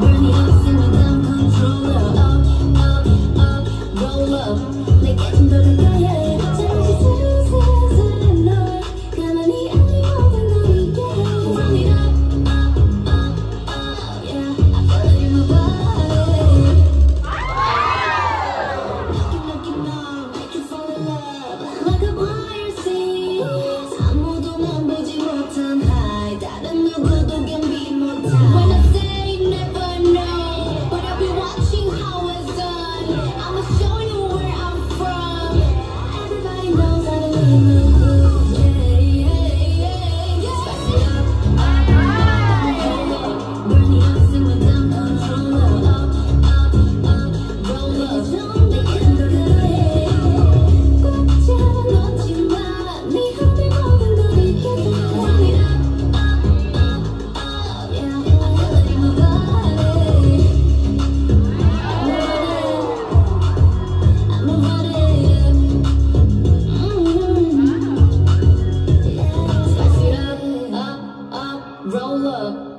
Believe Roll up.